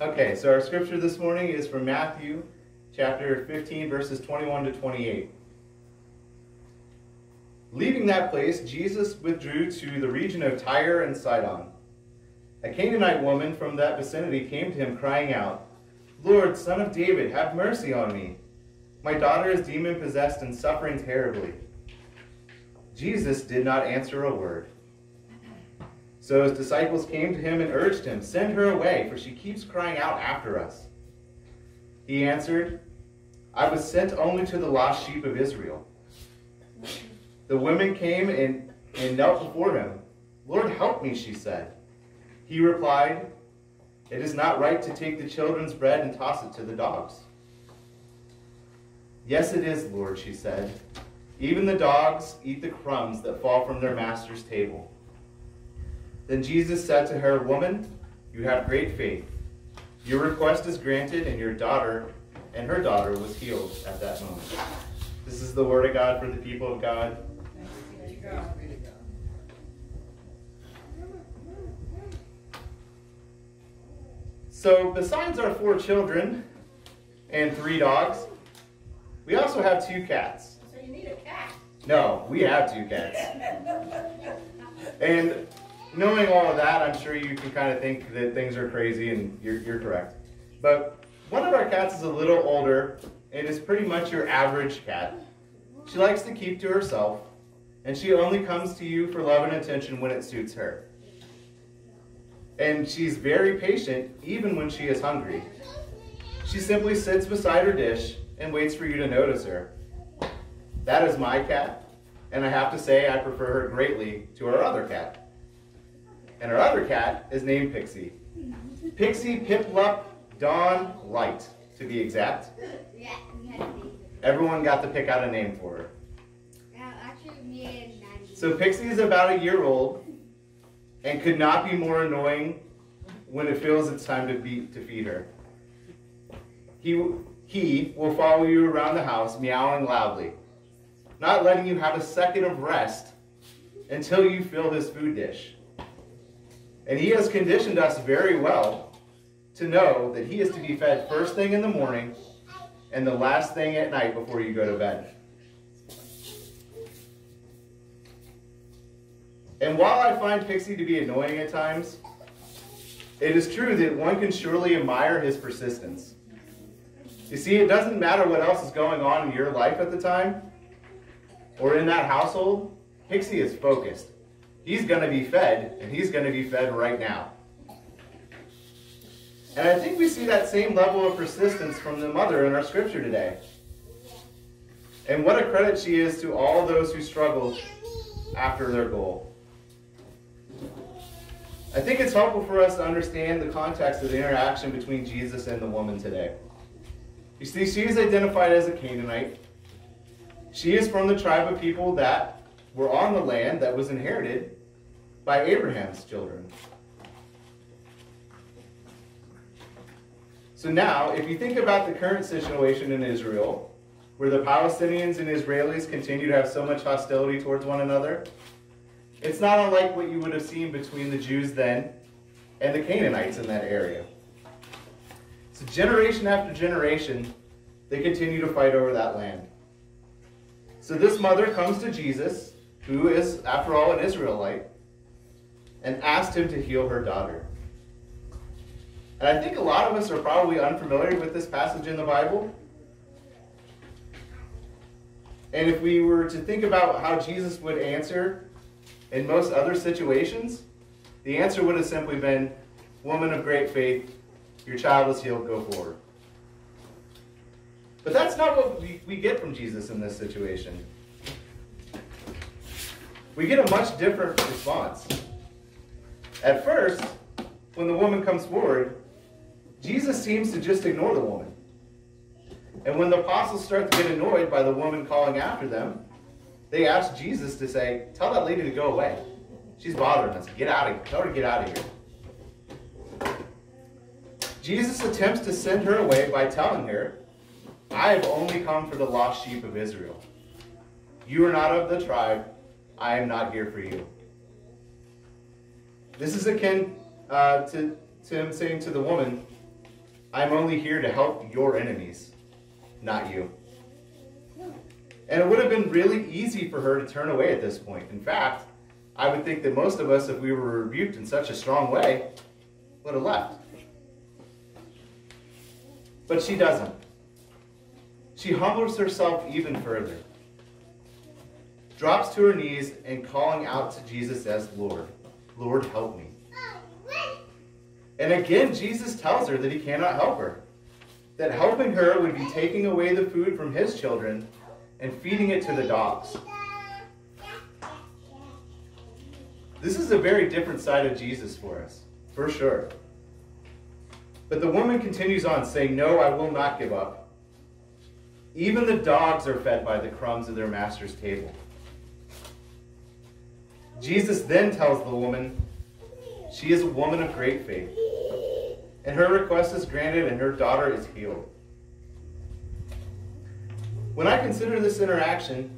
Okay, so our scripture this morning is from Matthew chapter 15, verses 21 to 28. Leaving that place, Jesus withdrew to the region of Tyre and Sidon. A Canaanite woman from that vicinity came to him, crying out, Lord, son of David, have mercy on me. My daughter is demon possessed and suffering terribly. Jesus did not answer a word. So his disciples came to him and urged him, Send her away, for she keeps crying out after us. He answered, I was sent only to the lost sheep of Israel. The women came and, and knelt before him. Lord, help me, she said. He replied, It is not right to take the children's bread and toss it to the dogs. Yes, it is, Lord, she said. Even the dogs eat the crumbs that fall from their master's table. Then Jesus said to her, Woman, you have great faith. Your request is granted, and your daughter and her daughter was healed at that moment. This is the word of God for the people of God. So, besides our four children and three dogs, we also have two cats. So you need a cat. No, we have two cats. And knowing all of that, I'm sure you can kind of think that things are crazy, and you're, you're correct. But one of our cats is a little older and is pretty much your average cat. She likes to keep to herself, and she only comes to you for love and attention when it suits her. And she's very patient even when she is hungry. She simply sits beside her dish and waits for you to notice her. That is my cat, and I have to say I prefer her greatly to our other cat. And our other cat is named Pixie. Pixie Piplup Dawn Light, to be exact. Everyone got to pick out a name for her. So Pixie is about a year old and could not be more annoying when it feels it's time to be to feed her. He he will follow you around the house meowing loudly, not letting you have a second of rest until you fill his food dish. And he has conditioned us very well to know that he is to be fed first thing in the morning and the last thing at night before you go to bed. And while I find Pixie to be annoying at times, it is true that one can surely admire his persistence. You see, it doesn't matter what else is going on in your life at the time or in that household, Pixie is focused. He's going to be fed, and he's going to be fed right now. And I think we see that same level of persistence from the mother in our scripture today. And what a credit she is to all those who struggle after their goal. I think it's helpful for us to understand the context of the interaction between Jesus and the woman today. You see, she is identified as a Canaanite. She is from the tribe of people that were on the land that was inherited by Abraham's children. So now, if you think about the current situation in Israel, where the Palestinians and Israelis continue to have so much hostility towards one another, it's not unlike what you would have seen between the Jews then and the Canaanites in that area. So, generation after generation, they continue to fight over that land. So, this mother comes to Jesus, who is, after all, an Israelite, and asked him to heal her daughter. And I think a lot of us are probably unfamiliar with this passage in the Bible. And if we were to think about how Jesus would answer in most other situations, the answer would have simply been, Woman of great faith, your child is healed, go forward. But that's not what we, we get from Jesus in this situation. We get a much different response. At first, when the woman comes forward, Jesus seems to just ignore the woman. And when the apostles start to get annoyed by the woman calling after them, they ask Jesus to say, Tell that lady to go away. She's bothering us. Get out of here. Tell her to get out of here. Jesus attempts to send her away by telling her, I have only come for the lost sheep of Israel. You are not of the tribe. I am not here for you. This is akin uh, to, to him saying to the woman, I'm only here to help your enemies, not you. And it would have been really easy for her to turn away at this point. In fact, I would think that most of us, if we were rebuked in such a strong way, would have left. But she doesn't. She humbles herself even further, drops to her knees, and calling out to Jesus as Lord, Lord, help me. And again, Jesus tells her that he cannot help her, that helping her would be taking away the food from his children and feeding it to the dogs. This is a very different side of Jesus for us, for sure. But the woman continues on, saying, No, I will not give up. Even the dogs are fed by the crumbs of their master's table. Jesus then tells the woman, She is a woman of great faith, and her request is granted, and her daughter is healed. When I consider this interaction,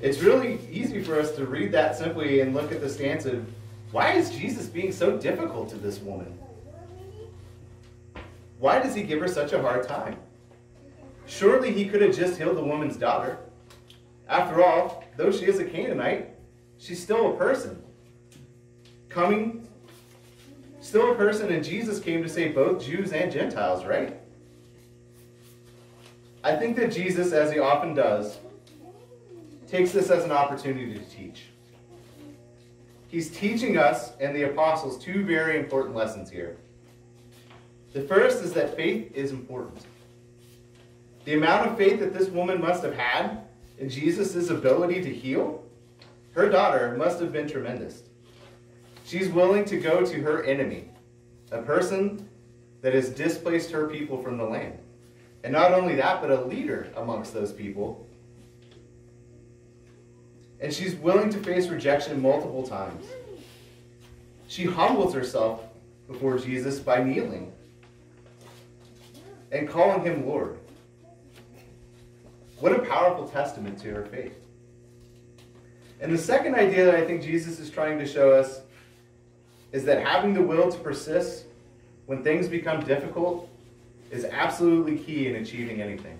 it's really easy for us to read that simply and look at the stance of why is Jesus being so difficult to this woman? Why does he give her such a hard time? Surely he could have just healed the woman's daughter. After all, though she is a Canaanite, she's still a person. Coming, still a person, and Jesus came to save both Jews and Gentiles, right? I think that Jesus, as he often does, takes this as an opportunity to teach. He's teaching us and the apostles two very important lessons here. The first is that faith is important. The amount of faith that this woman must have had in Jesus' ability to heal, her daughter must have been tremendous. She's willing to go to her enemy, a person that has displaced her people from the land. And not only that, but a leader amongst those people and she's willing to face rejection multiple times. She humbles herself before Jesus by kneeling and calling him Lord. What a powerful testament to her faith. And the second idea that I think Jesus is trying to show us is that having the will to persist when things become difficult is absolutely key in achieving anything.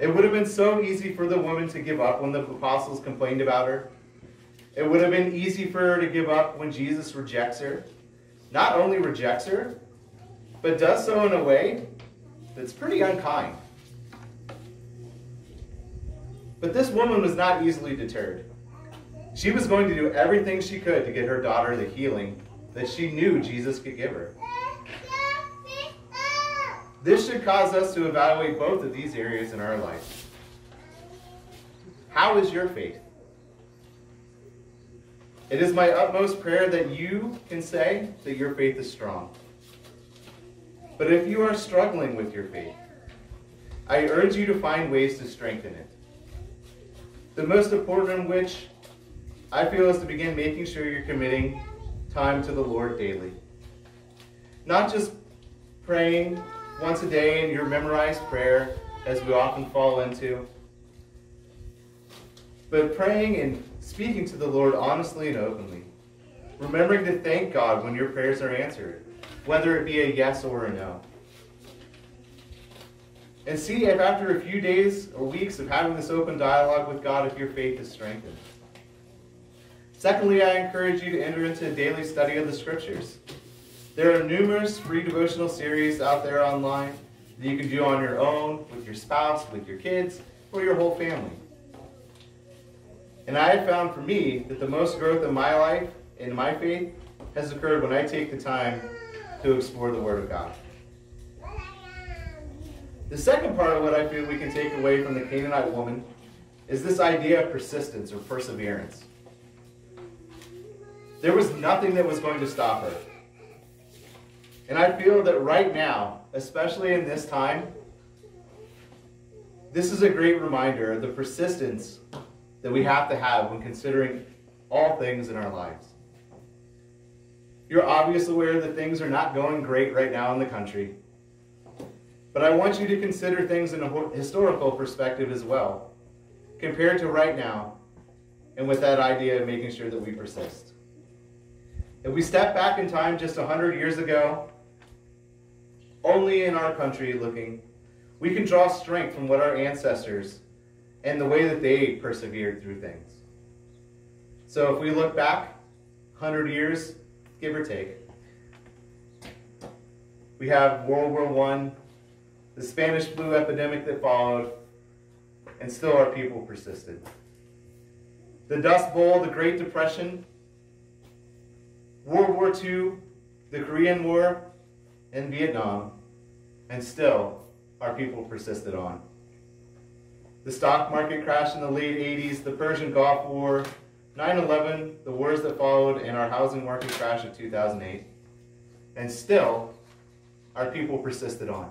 It would have been so easy for the woman to give up when the apostles complained about her. It would have been easy for her to give up when Jesus rejects her. Not only rejects her, but does so in a way that's pretty unkind. But this woman was not easily deterred. She was going to do everything she could to get her daughter the healing that she knew Jesus could give her. This should cause us to evaluate both of these areas in our life. How is your faith? It is my utmost prayer that you can say that your faith is strong. But if you are struggling with your faith, I urge you to find ways to strengthen it. The most important which I feel is to begin making sure you're committing time to the Lord daily. Not just praying once a day in your memorized prayer, as we often fall into. But praying and speaking to the Lord honestly and openly. Remembering to thank God when your prayers are answered, whether it be a yes or a no. And see if after a few days or weeks of having this open dialogue with God, if your faith is strengthened. Secondly, I encourage you to enter into a daily study of the Scriptures. There are numerous free devotional series out there online that you can do on your own, with your spouse, with your kids, or your whole family. And I have found for me that the most growth in my life, in my faith, has occurred when I take the time to explore the Word of God. The second part of what I feel we can take away from the Canaanite woman is this idea of persistence or perseverance. There was nothing that was going to stop her. And I feel that right now, especially in this time, this is a great reminder of the persistence that we have to have when considering all things in our lives. You're obviously aware that things are not going great right now in the country. But I want you to consider things in a historical perspective as well, compared to right now, and with that idea of making sure that we persist. If we step back in time just 100 years ago, only in our country looking, we can draw strength from what our ancestors and the way that they persevered through things. So if we look back 100 years, give or take, we have World War I, the Spanish flu epidemic that followed, and still our people persisted. The Dust Bowl, the Great Depression, World War II, the Korean War, and Vietnam, and still our people persisted on. The stock market crash in the late 80s, the Persian Gulf War, 9 11, the wars that followed, and our housing market crash of 2008. And still, our people persisted on.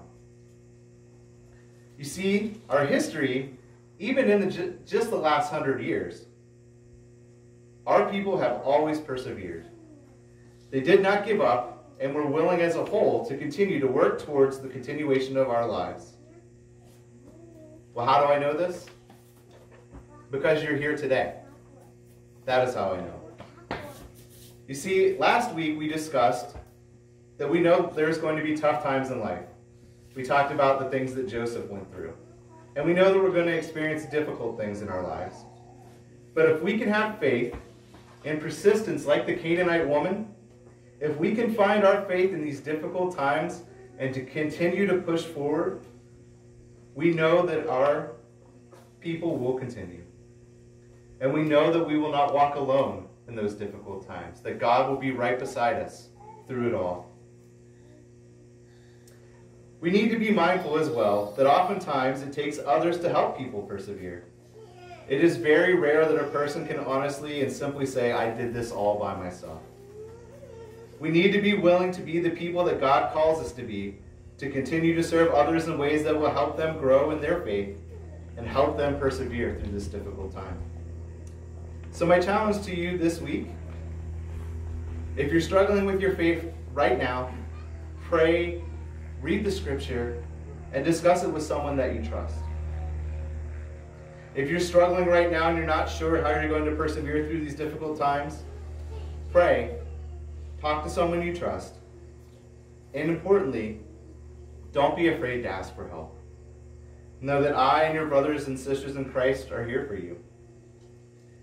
You see, our history, even in the, just the last hundred years, our people have always persevered. They did not give up and were willing as a whole to continue to work towards the continuation of our lives. Well, how do I know this? Because you're here today. That is how I know. You see, last week we discussed that we know there's going to be tough times in life. We talked about the things that Joseph went through. And we know that we're going to experience difficult things in our lives. But if we can have faith and persistence like the Canaanite woman, if we can find our faith in these difficult times and to continue to push forward, we know that our people will continue. And we know that we will not walk alone in those difficult times, that God will be right beside us through it all. We need to be mindful as well that oftentimes it takes others to help people persevere. It is very rare that a person can honestly and simply say, I did this all by myself. We need to be willing to be the people that God calls us to be, to continue to serve others in ways that will help them grow in their faith and help them persevere through this difficult time. So, my challenge to you this week if you're struggling with your faith right now, pray read the scripture, and discuss it with someone that you trust. If you're struggling right now and you're not sure how you're going to persevere through these difficult times, pray, talk to someone you trust, and importantly, don't be afraid to ask for help. Know that I and your brothers and sisters in Christ are here for you.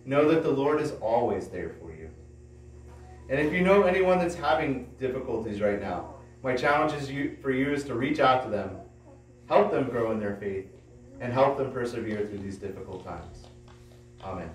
Know that the Lord is always there for you. And if you know anyone that's having difficulties right now, my challenge is you, for you is to reach out to them, help them grow in their faith, and help them persevere through these difficult times. Amen.